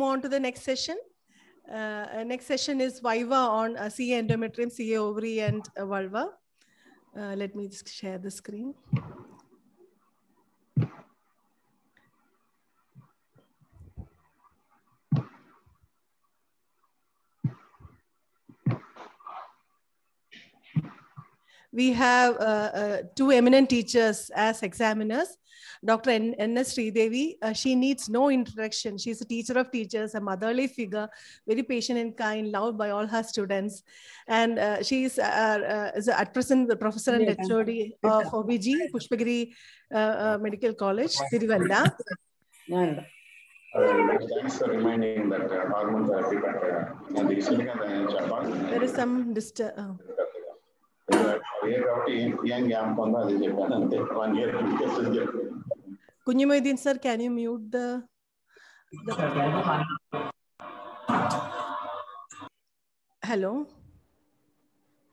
move on to the next session. Uh, uh, next session is Viva on uh, CA endometrium, CA ovary, and uh, vulva. Uh, let me just share the screen. We have uh, uh, two eminent teachers as examiners. Dr. N. S. Sridevi, uh, she needs no introduction. She's a teacher of teachers, a motherly figure, very patient and kind, loved by all her students. And uh, she is, uh, uh is at present the professor and HOD of OBG, Pushpagiri uh, uh, Medical College, Tiruvalla. Uh, thanks for reminding that uh, hormone therapy. There is some disturb. Oh. Kunjumuddin sir, can you mute the, the Hello.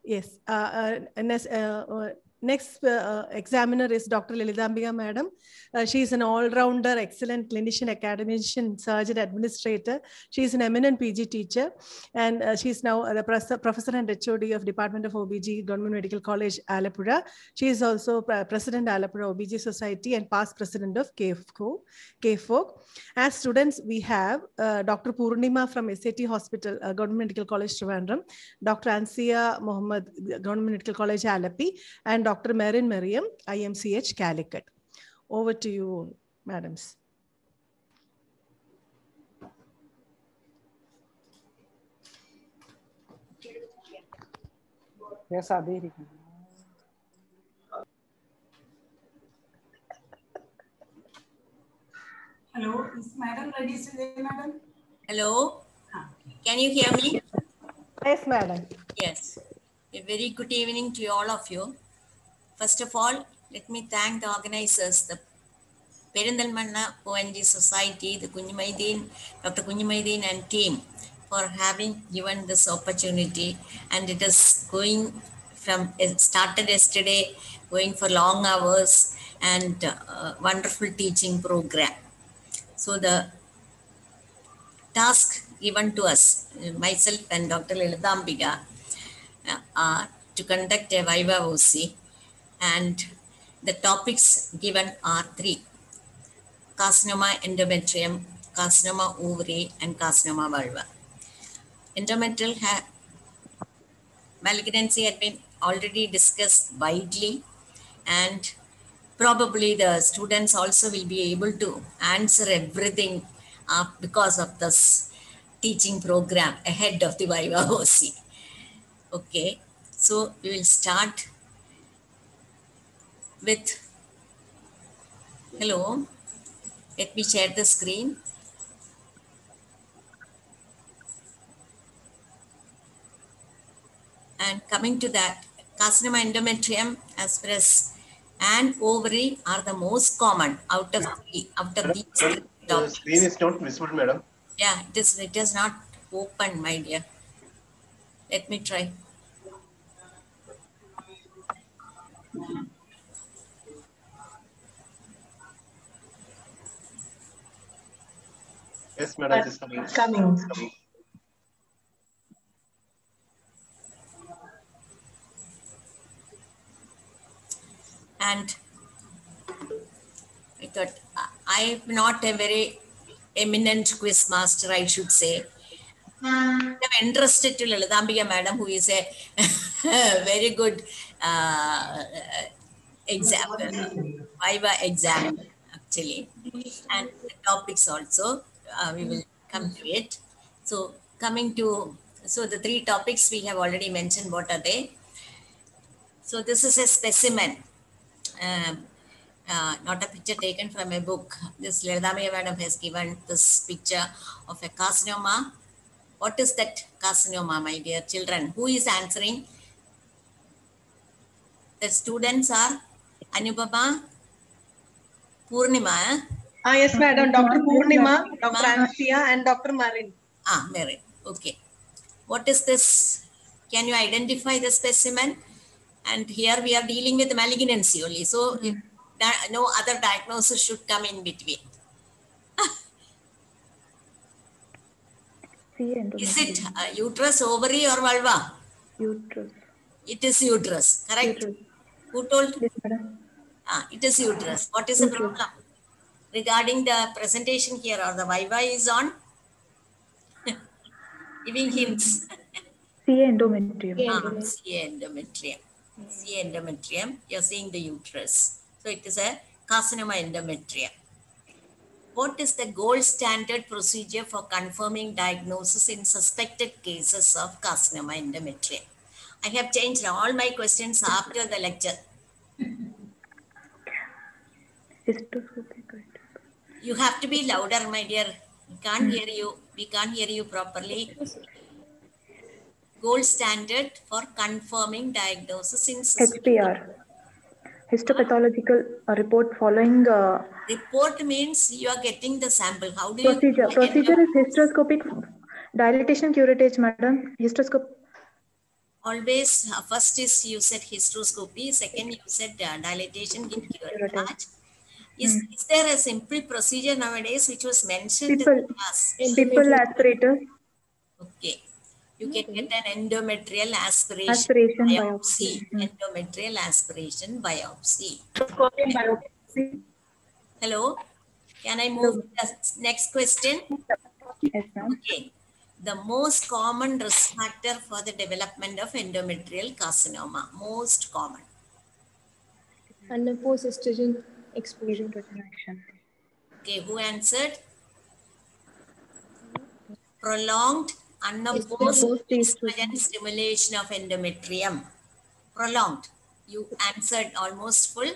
Yes. Uh, uh, uh, uh, next uh, examiner is Dr. Lalitambika Madam. Uh, she is an all-rounder, excellent clinician, academician, surgeon, administrator. She is an eminent PG teacher, and uh, she is now the professor and HOD of Department of OBG, Government Medical College, Alappuzha. She is also pre- president Alappuzha OBG Society and past president of KFCO, KFOG. As students, we have uh, Dr. Purnima from SAT Hospital, uh, Government Medical College, Trivandrum, Dr. Ansia Mohammed, Government Medical College, Alapi, and Dr. Dr. Marin Merriam, IMCH Calicut. Over to you, madams. Yes, Adiri. Hello, is madam ready today, madam? Hello, can you hear me? Yes, madam. Yes, a very good evening to all of you. First of all, let me thank the organizers, the Perinthalmanna OBG Society, the Kunjumaideen, Dr. Kunjumaideen and team for having given this opportunity. And it is going from, it started yesterday, going for long hours and uh, wonderful teaching program. So the task given to us, myself and Dr. Lalitambika, uh, are to conduct a Viva Voce and the topics given are three. Carcinoma endometrium, carcinoma ovary and carcinoma vulva. Endometrial malignancy had been already discussed widely and probably the students also will be able to answer everything uh, because of this teaching program ahead of the Viva Voce. Okay, so we will start with, hello, let me share the screen. And coming to that, carcinoma endometrium as far as and ovary are the most common out of three, out of these The topics. screen is not visible, madam. Yeah, it is, it is not open, my dear. Let me try. Yes, madam, it is coming. Coming. It's coming. And I thought, I am not a very eminent quiz master, I should say. I'm interested to Lalitambika madam, who is a very good uh, example, Viva exam, actually. And the topics also, uh, we will come to it. So coming to, so the three topics we have already mentioned, what are they? So this is a specimen, um, uh, not a picture taken from a book. This Ledamia madam has given this picture of a carcinoma. What is that carcinoma, my dear children? Who is answering? The students are Anubaba, Purnima? Ah, yes, madam. Dr. Purnima, Dr. Ma'am. And Dr. Marin. ah, Mary. Okay. What is this? Can you identify the specimen? And here we are dealing with malignancy only. So if that, no other diagnosis should come in between. C Is it endometrium. uh, uterus, ovary, or vulva? Uterus. It is uterus, correct? Uterus. Who told? Yes, madam. Ah, it is uterus. What is the problem? Regarding the presentation here or the Viva is on? Giving hints. C endometrium. Ah, C endometrium. C endometrium, you're seeing the uterus. So it is a carcinoma endometrium. What is the gold standard procedure for confirming diagnosis in suspected cases of carcinoma endometrium? I have changed all my questions after the lecture. You have to be louder, my dear. We can't hear you. We can't hear you properly. Gold standard for confirming diagnosis in HPR. Histopathological uh, report following uh, Report means you are getting the sample. How do you? procedure. Procedure is hysteroscopic dilatation curettage, madam. Histoscope. Always, uh, first is you said hysteroscopy, second you said uh, dilatation in curettage. Is, hmm. is there a simple procedure nowadays which was mentioned in the Pipelle. class? Pipelle aspirators. Okay. You can get an endometrial aspiration, Aspiration biopsy. biopsy. Hmm. Endometrial aspiration biopsy. Hello? Can I move to the next question? Yes, ma'am. Okay. The most common risk factor for the development of endometrial carcinoma. Most common. Unopposed estrogen exposure. to Action. Okay, who answered? Prolonged unopposed estrogen stimulation of endometrium. Prolonged. You answered almost full.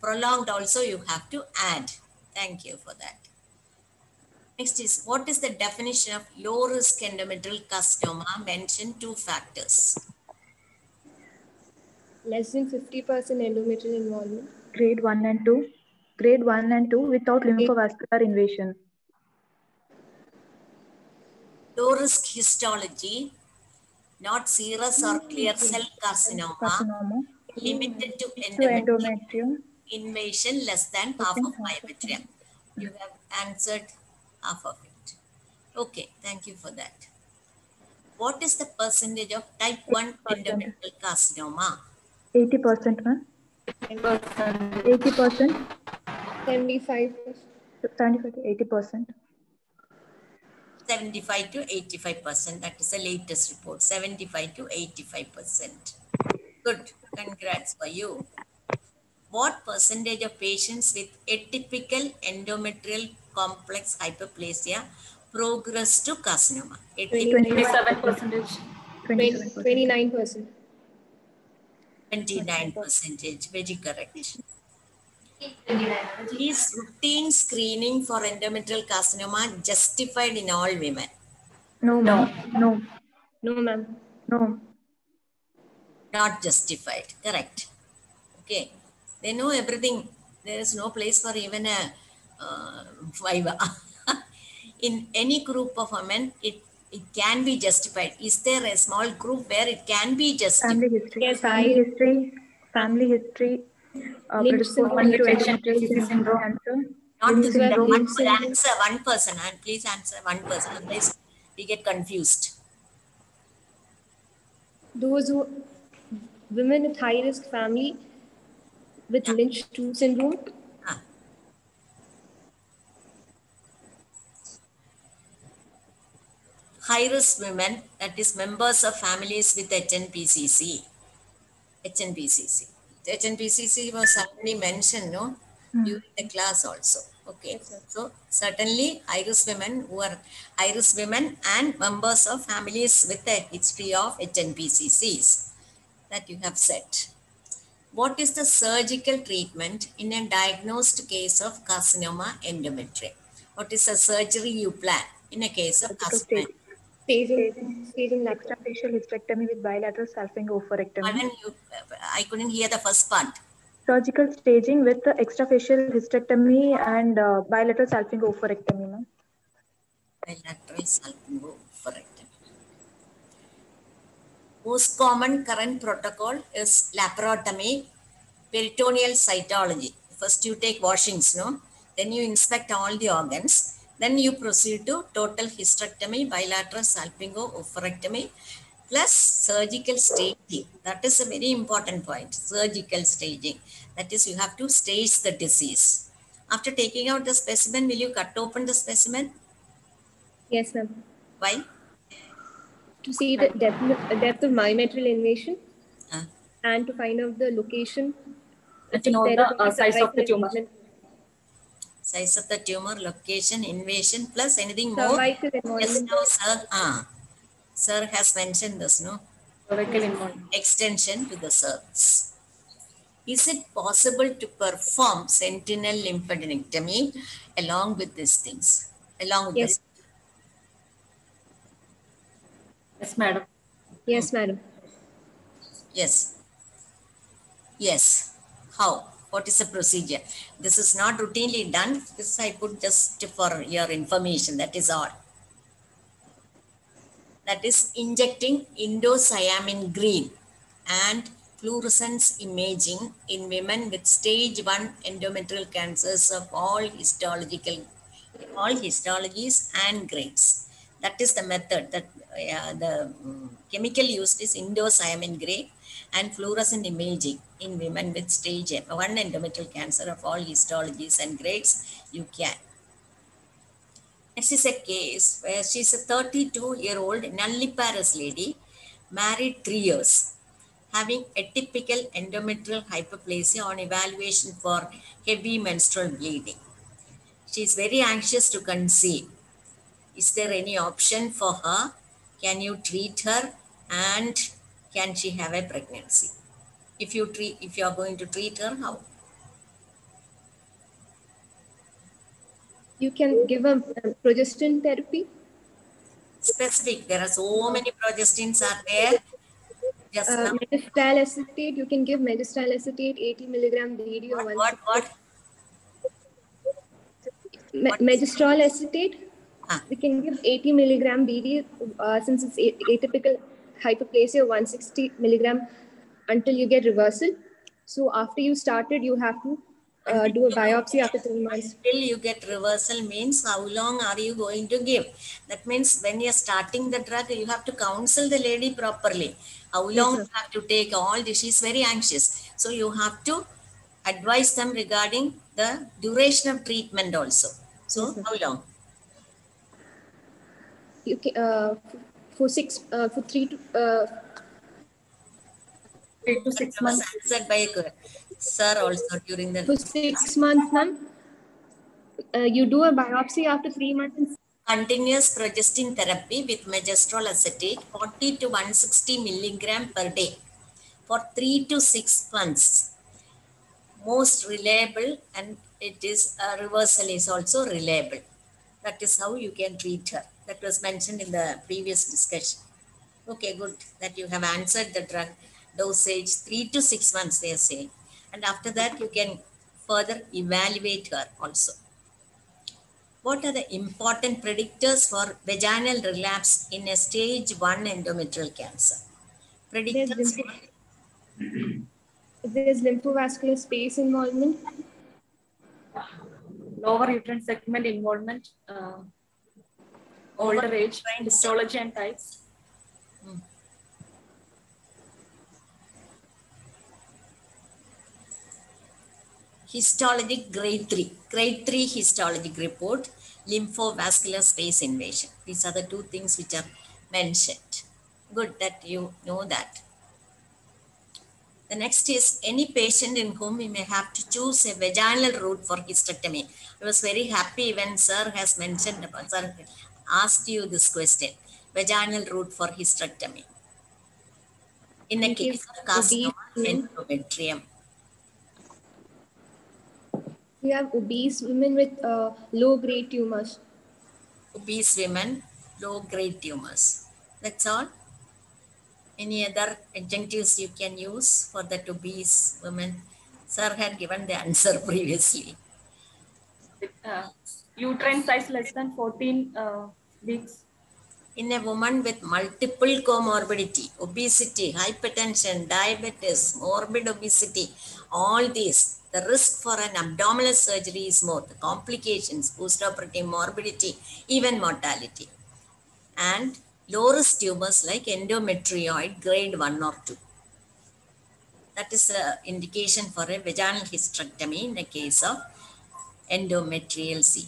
Prolonged also you have to add. Thank you for that. Next is what is the definition of low risk endometrial carcinoma? Mention two factors. Less than 50% endometrial involvement. Grade 1 and 2. Grade 1 and 2 without lymphovascular invasion. Low risk histology, not serous or clear mm-hmm. cell carcinoma, Carcinoma. limited to mm-hmm. To endometrium. invasion less than half of myometrium. You have answered half of it. Okay, thank you for that. What is the percentage of type 1 endometrial carcinoma? 80%, ma'am. 80%. 80%. 75%. 75 to 80%. 75 to 85%. That is the latest report. 75 to 85%. Good. Congrats for you. What percentage of patients with atypical endometrial complex hyperplasia progress to carcinoma? 27 percentage. 29%. 29 percentage. Very correct. Is routine screening for endometrial carcinoma justified in all women? No, no, No. No, ma'am. No. Not justified. Correct. Okay. They know everything. There is no place for even a uh, viva. in any group of women, it, it can be justified. Is there a small group where it can be justified? Family history. Yes, family history. Family history. Uh, Lynch predisposing to syndrome. cancer. Not Lynch to syndrome. one, answer one person and please answer one person. Otherwise, we get confused. Those who, women with high risk family with Lynch 2 syndrome. High risk women, that is members of families with HNPCC. HNPCC. HNPCC was already mentioned, no? During the class also. Okay. So certainly Irish women who are high risk women and members of families with a history of HNPCCs that you have said. What is the surgical treatment in a diagnosed case of carcinoma endometrium? What is the surgery you plan in a case of carcinoma? Staging, staging. Extrafascial hysterectomy with bilateral salpingo-oophorectomy. Pardon you, I couldn't hear the first part. Surgical staging with the extrafascial hysterectomy and uh, bilateral salpingo-oophorectomy, ma'am. bilateral salpingo-oophorectomy. Most common current protocol is laparotomy, peritoneal cytology. First you take washings, no? Then you inspect all the organs. Then you proceed to total hysterectomy, bilateral salpingo, oophorectomy, plus surgical staging. That is a very important point. Surgical staging. That is, you have to stage the disease. After taking out the specimen, will you cut open the specimen? Yes, ma'am. Why? To see the depth, depth of myometrial invasion Ah. and to find out the location. To know the uh, size of the tumor. Size of the tumor, location, invasion, plus anything more? Yes, no, sir. Ah, sir has mentioned this, no? Cervical involvement. Extension to the cervix. Is it possible to perform sentinel lymphadenectomy along with these things? Along with Yes. this? Yes, madam. Yes, madam. Yes. Yes. How? What is the procedure? This is not routinely done. This I put just for your information. That is all. That is injecting indocyanine green and fluorescence imaging in women with stage 1 endometrial cancers of all histological all histologies and grades that is the method that uh, the mm, chemical used is indocyanine green and fluorescent imaging in women with stage 1 endometrial cancer of all histologies and grades you can this is a case where she's a 32 year old nulliparous lady married three years having atypical endometrial hyperplasia on evaluation for heavy menstrual bleeding. She is very anxious to conceive. Is there any option for her? Can you treat her and can she have a pregnancy? If you treat, if you are going to treat her, how? You can give a uh, progestin therapy. Specific. There are so many progestins are there. Just Uh, now, acetate, you can give megestrol acetate 80 milligram BD or what, what, what? Ma- megestrol acetate, Ah. we can give 80 milligram BD uh, since it's atypical hyperplasia 160 milligram until you get reversal. So after you started, you have to uh, do a biopsy after three months. Till you get reversal means how long are you going to give? That means when you're starting the drug, you have to counsel the lady properly. How long sir. you have to take all this? She's very anxious. So you have to advise them regarding the duration of treatment also. So how long? You can, uh, for six, uh, for three to, uh, Three to six months. answered by a sir also during the for six months, ma'am. Uh, you do a biopsy after three months continuous progestin therapy with megestrol acetate 40 to 160 milligram per day for three to six months. Most reliable and it is uh, reversal is also reliable. That is how you can treat her. That was mentioned in the previous discussion. Okay, good that you have answered the drug dosage three to six months, they are saying. And after that, you can further evaluate her also. What are the important predictors for vaginal relapse in a stage 1 endometrial cancer? Predictors. There's lymph- there's lymphovascular space involvement. Lower uterine segment involvement. Uh, older age, histology and types. histologic grade 3 grade 3 histologic report lymphovascular space invasion. These are the two things which are mentioned. Good that you know that. The next is any patient in whom we may have to choose a vaginal route for hysterectomy. I was very happy when sir has mentioned about sir asked you this question vaginal route for hysterectomy in a In case case of of carcinoma obese women. endometrium We have obese women with uh, low grade tumors. obese women, low grade tumors. That's all. Any other adjectives you can use for that obese women? Sir had given the answer previously. Uh, uterine size less than 14 uh, weeks. in a woman with multiple comorbidity, obesity, hypertension, diabetes, morbid obesity, all these, the risk for an abdominal surgery is more. The complications, postoperative morbidity, even mortality. And low risk tumors like endometrioid, grade 1 or 2. That is an indication for a vaginal hysterectomy in the case of endometrial C.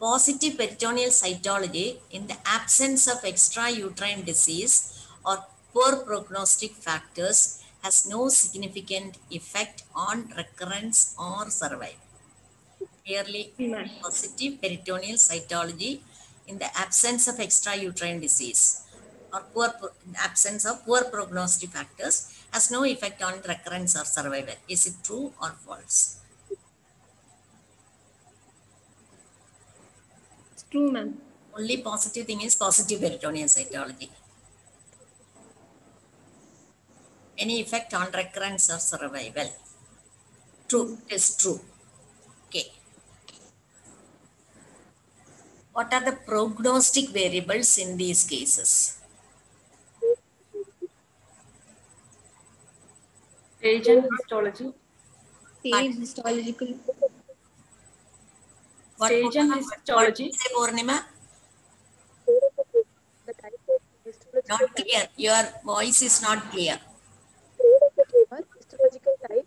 Positive peritoneal cytology in the absence of extrauterine disease or poor prognostic factors has no significant effect on recurrence or survival. Clearly, positive peritoneal cytology in the absence of extrauterine disease or poor absence of poor prognostic factors has no effect on recurrence or survival. Is it true or false? It's true, ma'am. Only positive thing is positive peritoneal cytology. Any effect on recurrence or survival? True, it is true. Okay. What are the prognostic variables in these cases? Age and histology. Stage histological. What Stage and what- histology. what is it, Purnima? Not clear. Your voice is not clear. histological type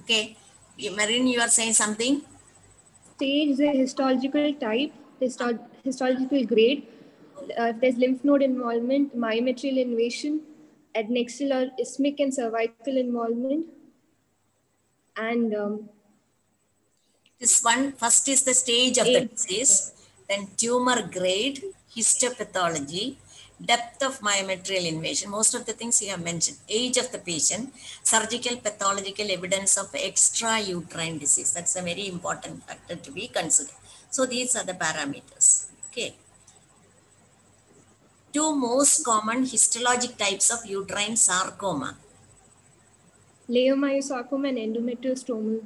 Okay. You- Marin, you are saying something? Stage is a histological type, histo- histological grade. Uh, if there's lymph node involvement, myometrial invasion, adnexal or isthmic and cervical involvement, and um, This one, first is the stage of the disease, then tumor grade, histopathology, depth of myometrial invasion, most of the things you have mentioned, age of the patient, surgical pathological evidence of extrauterine disease. That's a very important factor to be considered. So these are the parameters. Okay. Two most common histologic types of uterine sarcoma. leiomyosarcoma and endometrial stromal.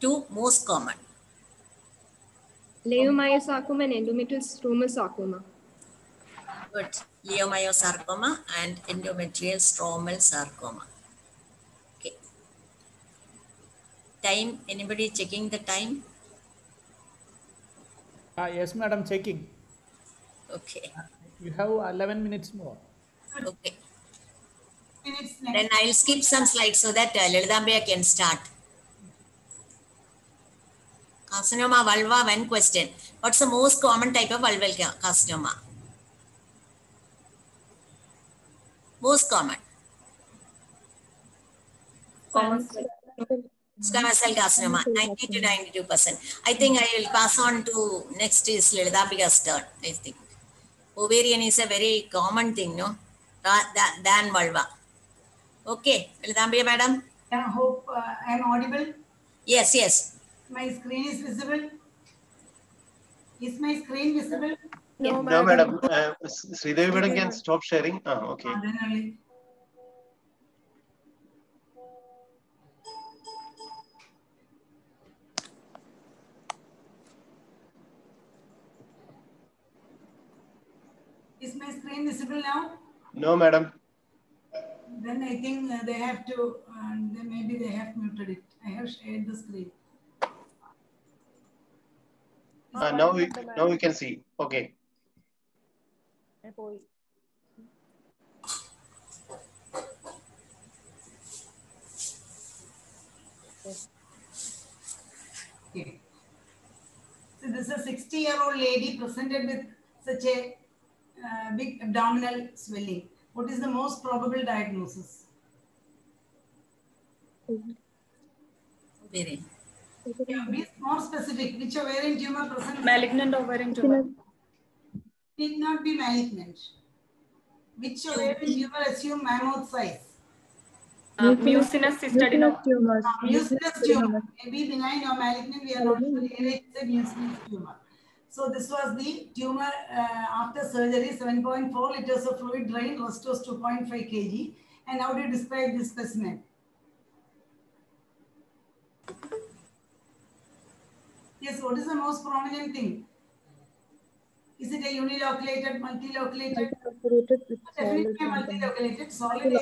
Two most common. Leiomyosarcoma and endometrial stromal sarcoma. Good. Leiomyosarcoma and endometrial stromal sarcoma. Okay. Time, anybody checking the time? Ah, yes, madam, checking. Okay. You have 11 minutes more. Okay. Minutes Then. I'll skip some slides so that uh, Lalitambika can start. Carcinoma vulva, one question. What's the most common type of vulval ca- carcinoma? Most common. Common Squamous cell carcinoma, 90 to 92 percent. I think I will pass on to next is Lalitambika's turn, I think. Ovarian is a very common thing, no? Ra- tha- Than vulva. Okay, Lalitambika madam? I hope uh, I am audible. Yes, yes. My screen is visible. Is my screen visible? No, madam. Uh, Sridevi madam can stop sharing. Ah, okay. My screen visible now? No, madam. Then I think uh, they have to, uh, then maybe they have muted it. I have shared the screen. Ah, now we now we can see. Okay. Okay. So this is a 60 year old lady presented with such a uh, big abdominal swelling. What is the most probable diagnosis? Very. Yeah, be more specific. Which ovarian tumor present? Malignant ovarian tumor. Need not be malignant. Which ovarian tumor assume mammoth size? Uh, mucinous cystadenoma. tumors. Uh, mucinous tumor. Maybe benign or malignant. We are not sure. It's a mucinous tumor. So this was the tumor uh, after surgery, 7.4 liters of fluid drained, rest was 2.5 kg. And how do you describe this specimen? Yes, what is the most prominent thing? Is it a uniloculated, multiloculated? Multiloculated. Definitely multiloculated. Solid,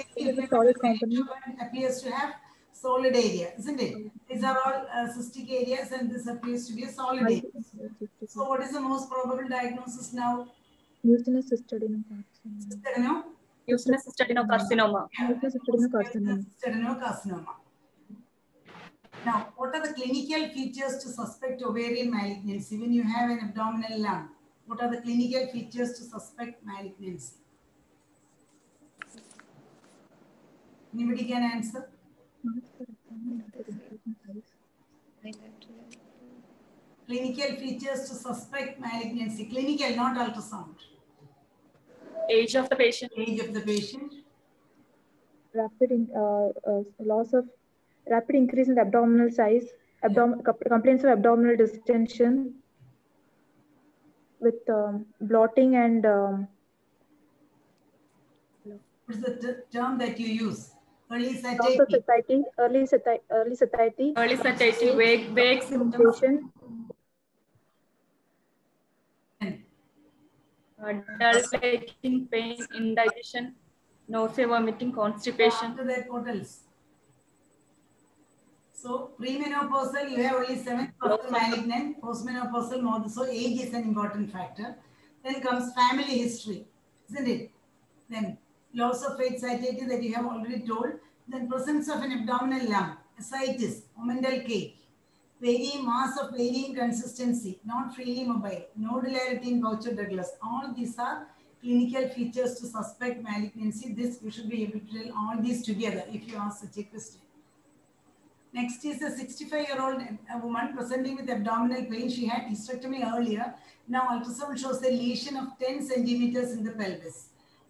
solid component appears to have solid area, isn't it? These are all uh, cystic areas and this appears to be a solid area. So what is the most probable diagnosis now? Mucinous adenocarcinoma. Steno? Mucinous adenocarcinoma. Mucinous adenocarcinoma. Adenocarcinoma. Now, what are the clinical features to suspect ovarian malignancy when you have an abdominal lump? What are the clinical features to suspect malignancy? Anybody can answer? Clinical features to suspect malignancy. Clinical, not ultrasound. Age of the patient. Age of the patient. Rapid in, uh, uh, loss of rapid increase in the abdominal size, abdom- complaints of abdominal distension with um, blotting and um, What is the term that you use? Early loss of satiety. satiety, early satiety, early satiety, Early satiety, vague, vague symptoms, sensation, uh, dull aching, pain, indigestion, nausea, vomiting, constipation. After that, what else? So premenopausal, you have only seven percent malignant. Postmenopausal, more. So age is an important factor. Then comes family history, isn't it? Then loss of faith satiety that you have already told. Then presence of an abdominal lump, ascites, omental cake, varying mass of varying consistency, not freely mobile, nodularity in pouch of Douglas. All these are clinical features to suspect malignancy. This you should be able to tell all these together if you ask such a question. Next is a 65 year old woman presenting with abdominal pain. She had hysterectomy earlier. Now ultrasound shows a lesion of 10 centimeters in the pelvis.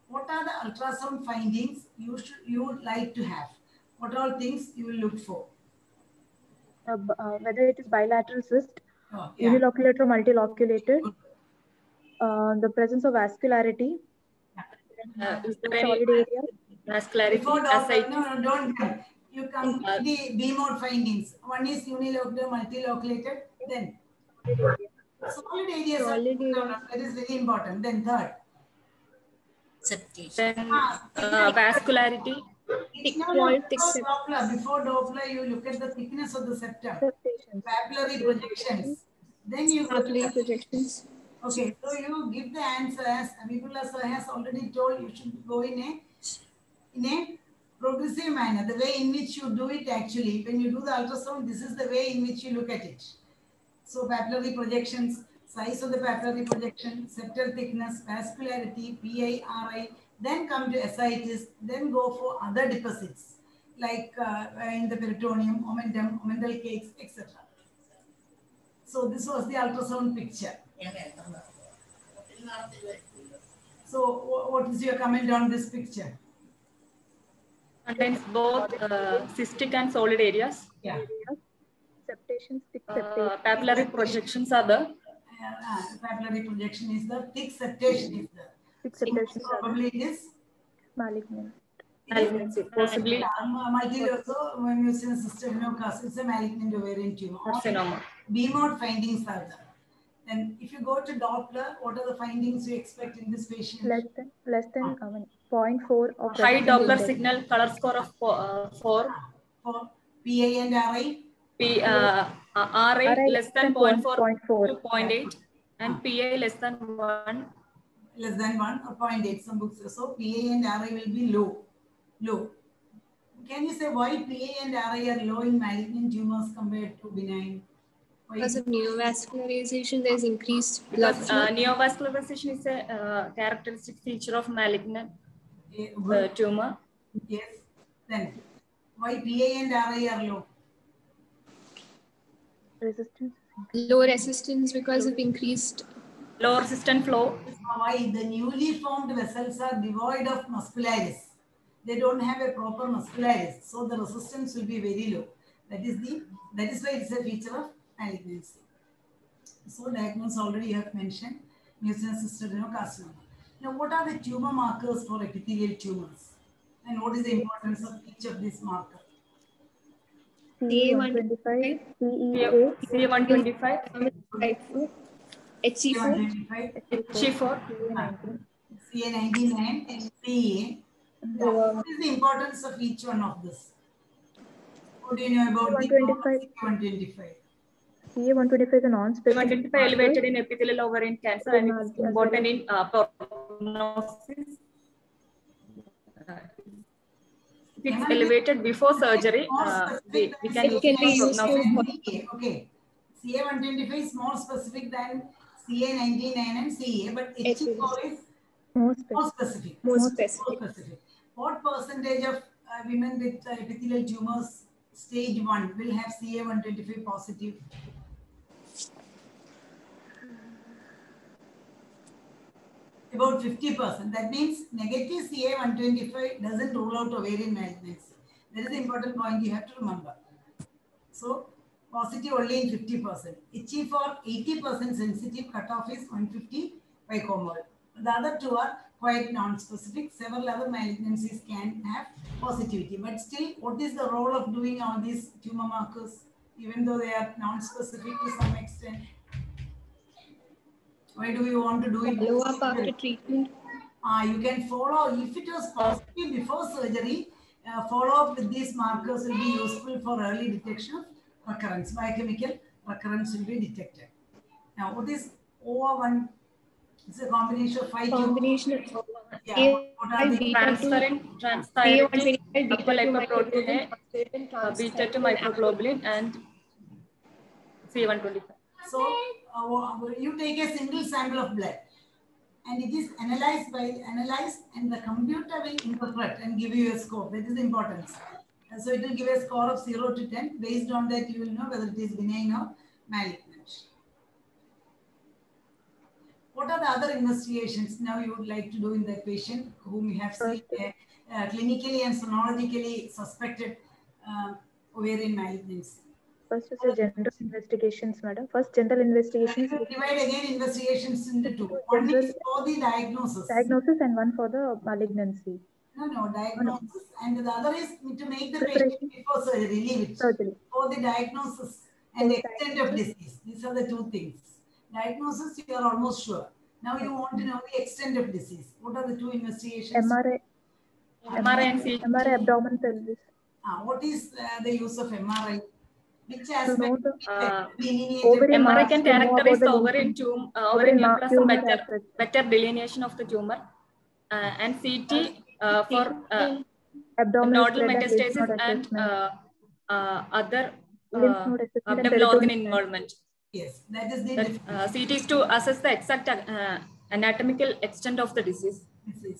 What are the ultrasound findings you should you would like to have? What all things you will look for? uh, uh, whether it is bilateral cyst, Oh, yeah. uniloculated or multiloculated, uh, the presence of vascularity, Uh, is there solid any area, vascularity, Before doctor, no, no, don't come. You come to the B mode findings. One is unilocular, multiloculated. Then solid areas. are- Solid no, no, that is very important. Then third. Septation. Then uh, vascularity, Thick No, wall, no, thick before septum. Doppler, before Doppler, you look at the thickness of the septum, septations, papillary projections. Then you go to Papillary projections. Okay, so you give the answer as Abibullah sir has already told you should go in a in a progressive manner, the way in which you do it actually. When you do the ultrasound, this is the way in which you look at it. So papillary projections, size of the papillary projection, septal thickness, vascularity, PIRI, then come to ascites, then go for other deposits like uh, in the peritoneum, omentum, omental cakes, etc. So this was the ultrasound picture. So what is your comment on this picture? contains both uh, cystic and solid areas. Yeah. septations, thick Uh, septations, papillary projections are the Uh, uh, papillary projection is the thick septation is the thick septations are probably it is malignant. malignancy, possibly uh, multiloso when you see cystadenocarcinoma, it's a malignant ovarian tumor. All carcinoma. B mode findings are there. Then if you go to Doppler, what are the findings you expect in this patient? Less than, less than, I mean, 0.4 of High Doppler signal color score of four, uh, four For PA and RI, P, uh, uh, RA RI less than 0.4 0.4. to 0.8 and PA less than 1 less than 1 or 0.8 some books. So PA and RI will be low. Low. Can you say why PA and RI are low in malignant tumors compared to benign? Why Because of neovascularization, there's increased blood because flow. uh, neovascularization is a uh, characteristic feature of malignant uh, tumor. Yes. Then why PA and RI are low? Resistance. Low resistance because of increased Low resistant flow, Why the newly formed vessels are devoid of muscularis. They don't have a proper muscularis. So the resistance will be very low. That is the that is why it's a feature of malignancy. So diagnosis already you have mentioned mucinous cystadenocarcinoma. Now what are the tumor markers for epithelial tumors? And what is the importance of each of these markers? CA 125, CEA, CA 125, HE4, HE4, CA 99 and CA. Now, what is the importance of each one of this? What do you know about the 125. 125? CA 125 is a non-specific. 125 elevated in epithelial ovarian cancer and it is important in uh, prognosis. Uh, If it's elevated before surgery, uh, we, we can can be for used prognosis. for- CA, okay. CA 125 is more specific than CA 99 and CA, but HE4 is More specific. more specific. More specific. More specific. What percentage of uh, women with uh, epithelial tumors stage 1 will have CA 125 positive? About 50%. That means negative CA 125 doesn't rule out ovarian malignancy. That is the important point you have to remember. So positive only in 50%. HE4 80% sensitive cutoff is 150 picomole. The other two are quite non-specific. Several other malignancies can have positivity. But still, what is the role of doing all these tumor markers, even though they are non-specific to some extent? Why do we want to do it? follow up after treatment. Uh, you can follow, if it was positive before surgery, uh, follow up with these markers will be useful for early detection of recurrence. Biochemical recurrence will be detected. Now, what is OVA1? It's a combination of five. Combination of Yeah, what are the Transferrin, transthyretin, apolipoprotein A, uh, beta to microglobulin, and C125. So you take a single sample of blood and it is analyzed by analyzed and the computer will interpret and give you a score. That is the importance. And so it will give a score of 0 to 10. Based on that, you will know whether it is benign or malignant. What are the other investigations now you would like to do in that patient whom you have seen uh, uh, clinically and sonologically suspected uh, ovarian malignancy? First is the general investigations, madam. First, general investigations, divide again investigations into two. One is for the diagnosis. diagnosis, and one for the malignancy. No, no, diagnosis. And the other is to make the patient before surgery, leave it. Surgery. For the diagnosis and the extent of disease. These are the two things. Diagnosis, you are almost sure. Now you want to know the extent of disease. What are the two investigations? MRI, MRI and CT. MRI abdomen pelvis. Ah, what is uh, the use of MRI? Which To know aspect? the Uh, delineated? ovarian MRI mass can characterize the the ovarian tumor, uh, Ovarian ovarian ma- neoplasm better, aspect. better delineation of the tumor, uh, and CT uh, for uh, Abdominal nodal and metastasis and uh, uh, other Lymph uh, node assessment abdominal organ involvement. Yes, that is the That, uh, CT is to assess the exact uh, anatomical extent of the disease.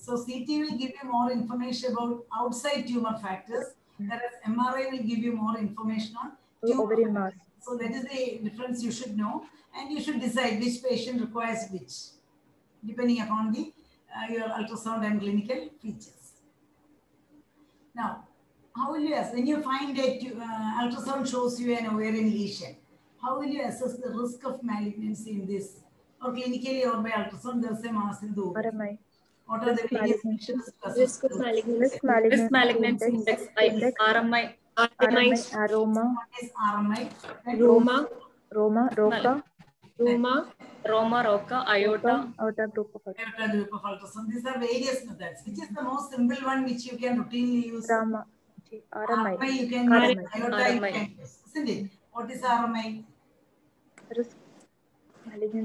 So CT will give you more information about outside tumor factors, whereas MRI will give you more information on tumor Ovarian mass. So that is the difference you should know, and you should decide which patient requires which, depending upon the uh, your ultrasound and clinical features. Now, how will you assess when you find that you, uh, ultrasound shows you an ovarian lesion? How will you assess the risk of malignancy in this, or clinically or by ultrasound? There's a mass in the ovary. RMI. What are the Risk various malignancy. measures to assess Risk of this? malignancy. Risk malignancy, Risk malignancy index, index, I- RMI, RMI, Itemized aroma, What is RMI? And Roma, Roma, Roca, Roma, Roma, Roca, Iota, outer group of Iota group of ultrasound. These are various methods. Which is the most simple one which you can routinely use? Rama, RMI, you can RMI. use. Iota you can use. Isn't it? What is RMI? risk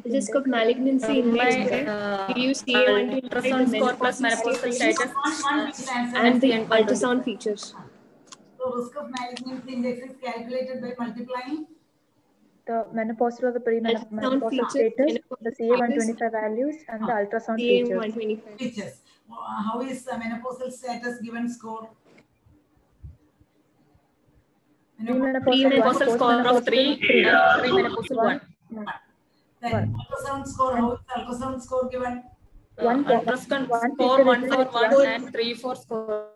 risk of malignancy index. Uh, use CA125, ultrasound score plus menopausal status, and the ultrasound features. So risk of malignancy index is calculated by multiplying. The menopausal or the Ultrasound perimenopausal features, status, the CA125 values, and the ultrasound features. CA125. Features. Uh, How is uh, menopausal status given score? Menopause- premenopausal score of three, and premenopausal one. Then ultrasound score, how is the ultrasound score given? Uh, One- ultrasound one score feature one is for like one one- and three for score.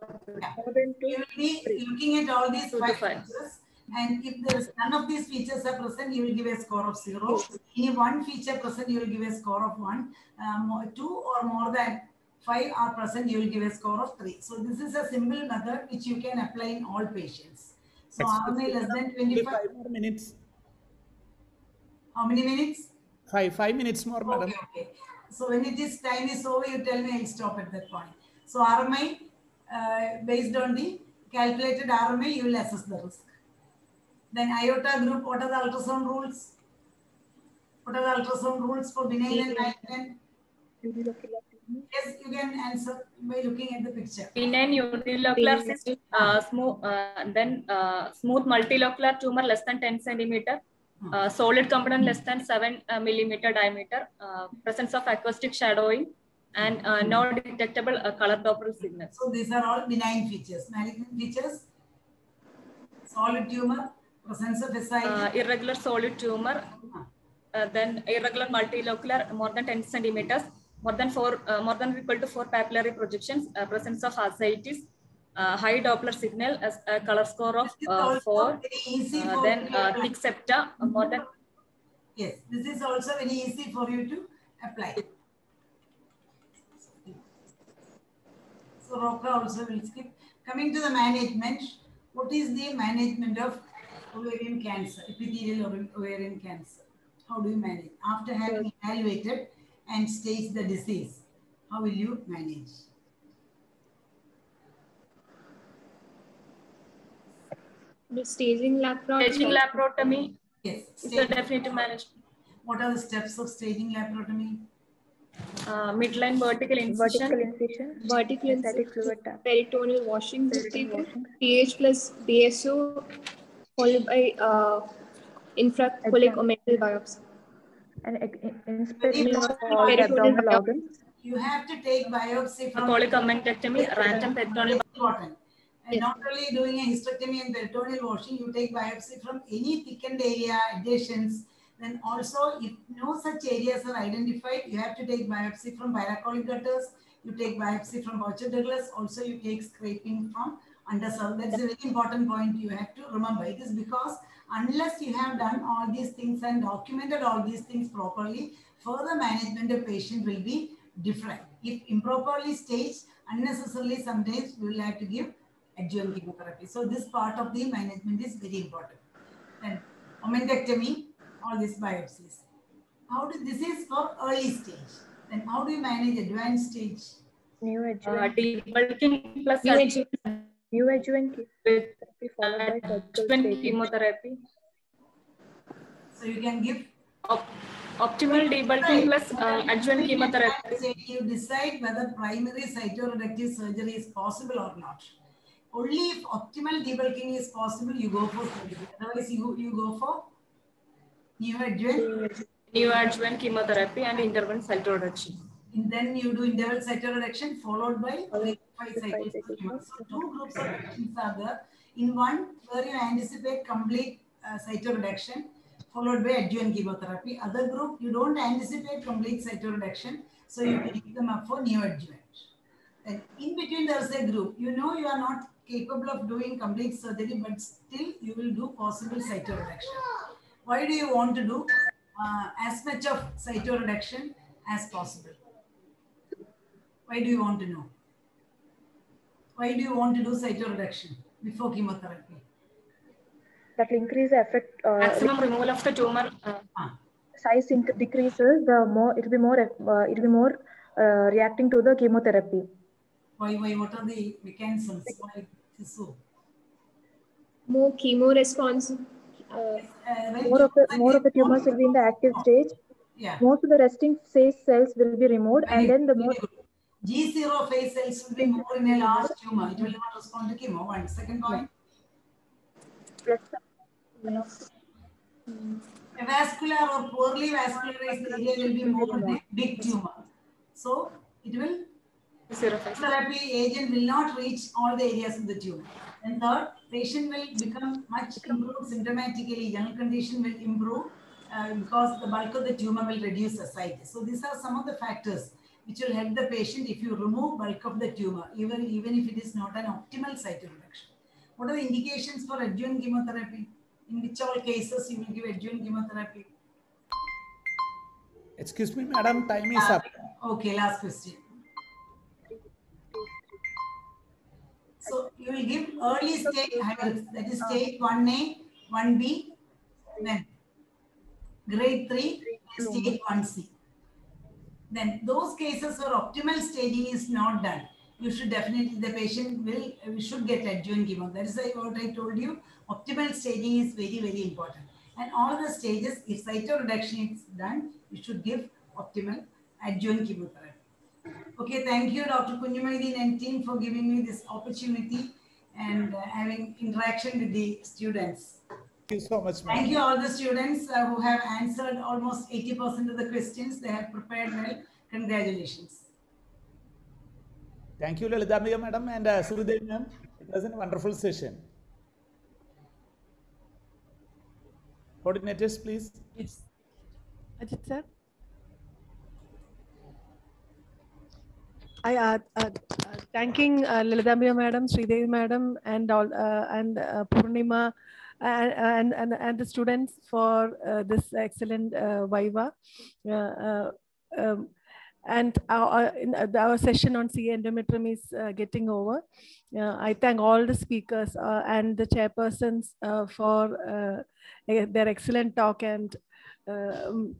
More You will be looking at all these five five. features. And if there is none of these features are present, you will give a score of zero. If one feature present, you will give a score of one. Uh, more, two or more than five are present, you will give a score of three. So this is a simple method which you can apply in all patients. So RMA less than 25. More minutes. How many minutes? Five, five minutes more, madam. Okay, okay. So when it is time is over, you tell me I'll stop at that point. So RMI, uh, based on the calculated RMI, you will assess the risk. Then IOTA group, what are the ultrasound rules? What are the ultrasound rules for benign and malignant? Yes, you can answer by looking at the picture. Benign unilocular cyst, uh, smooth, uh, then uh, smooth multilocular tumor less than 10 centimeter, uh, solid component less than 7 uh, millimeter diameter, uh, presence of acoustic shadowing, and uh, no detectable uh, color Doppler signals. So these are all benign features. Malignant features, solid tumor, presence of SI. Uh, irregular solid tumor, uh, then irregular multilocular more than 10 centimeters, more than four, uh, more than equal to four papillary projections, uh, presence of ascites, uh, high Doppler signal, as a color score of uh, four, very easy uh, for then uh, thick septa, uh, more than Yes, this is also very easy for you to apply. So Roka also will skip. Coming to the management, what is the management of ovarian cancer, epithelial ovarian cancer? How do you manage? After having evaluated and staged the disease, how will you manage? The staging laparoscopy. staging laparotomy Yes. is the definitive management. What are the steps of staging laparotomy? Uh, midline vertical incision, Vertical incision, Vertical ascitic fluid tap. peritoneal washing is Peritoneal taken. washing. pH plus BSO followed by uh, infracolic omental biopsy. and ex- inspection of all the Peritoneal abdominal biopsy. organs. You have to take biopsy from cholecystectomy, random peritoneal And not only doing a hysterectomy and peritoneal washing, you take biopsy from any thickened area, adhesions. Then also, if no such areas are identified, you have to take biopsy from paracolic gutters. You take biopsy from pouch of Douglas. Also, you take scraping from underserved. That's a very important point you have to remember. It is because unless you have done all these things and documented all these things properly, further management of patient will be different. If improperly staged, unnecessarily sometimes we will have to give adjuvant chemotherapy. So this part of the management is very important. Then omentectomy, all these biopsies. How do this is for early stage. Then how do you manage advanced stage? New uh, adjuvant, debulking plus New adjuvant new adjuvant chemotherapy followed by surgical chemotherapy. So you can give Op- optimal debulking plus uh, adjuvant chemotherapy. Say You decide whether primary cytoreductive surgery is possible or not. Only if optimal debulking is possible, you go for surgery. Otherwise, you, you go for neoadjuvant. Neoadjuvant chemotherapy and interval cytoreduction. And then you do interval cytoreduction followed by five cycles. So two groups of patients are there. In one, where you anticipate complete uh, cytoreduction followed by adjuvant chemotherapy. Other group, you don't anticipate complete cytoreduction, so you take them up for neoadjuvant. And in between, there's a group. You know you are not capable of doing complete surgery, but still you will do possible cytoreduction. Why do you want to do uh, as much of cytoreduction as possible? Why do you want to know? Why do you want to do cytoreduction before chemotherapy? That will increase the effect. Uh, Maximum removal of the tumor. Uh, size inc- decreases, the more it will be more. Uh, it will be more uh, reacting to the chemotherapy. Why? Why? What are the mechanisms? Why it is so? More chemo response. Uh, Uh, More of the more of the tumors will be in the active stage. Yeah. Most of the resting phase cells will be removed, Very and then the more. G0 phase cells will be more in a large tumor. It will not respond to chemo. One. Second point. A vascular or poorly vascularized area will be more in a big tumor. So it will therapy agent will not reach all the areas of the tumor. And third, patient will become much improved symptomatically. General condition will improve uh, because the bulk of the tumor will reduce ascites. So these are some of the factors which will help the patient if you remove bulk of the tumor, even, even if it is not an optimal cytoreduction. What are the indications for adjuvant chemotherapy? In which all cases you will give adjuvant chemotherapy? Excuse me, madam, time is up. Okay, last question. So you will give early stage adults, that is stage 1A, 1B, then grade 3, stage 1C. Then those cases where optimal staging is not done, you should definitely, the patient will, we should get adjuvant chemo. That is what I told you, optimal staging is very, very important. And all the stages, if cytoreduction is done, you should give optimal adjuvant chemotherapy. Okay, thank you, Dr. Kunjumaideen and team for giving me this opportunity and uh, having interaction with the students. Thank you so much, ma'am. Thank you all the students uh, who have answered almost 80% of the questions. They have prepared well. Congratulations. Thank you, Lalitambika madam and uh, Sridevi ma'am. It was a wonderful session. Coordinators, please. Yes. Ajit sir. I uh, uh, uh, thanking uh, madam, Sridevi madam, and all uh, and uh, Purnima and, and and and the students for uh, this excellent uh, Viva. Uh, uh, um, and our, uh, our session on CA endometrium is uh, getting over. Uh, I thank all the speakers uh, and the chairpersons uh, for uh, their excellent talk and um,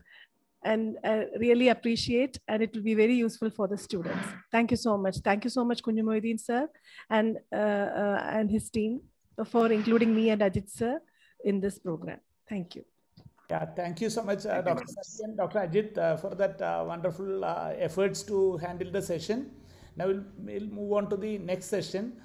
and uh, really appreciate and it will be very useful for the students. Thank you so much. Thank you so much Kunju Mohiddin sir and, uh, uh, and his team for including me and Ajit sir in this program. Thank you. Yeah, thank you so much, uh, Dr. Sati Dr. Ajit, uh, for that uh, wonderful uh, efforts to handle the session. Now we'll, we'll move on to the next session.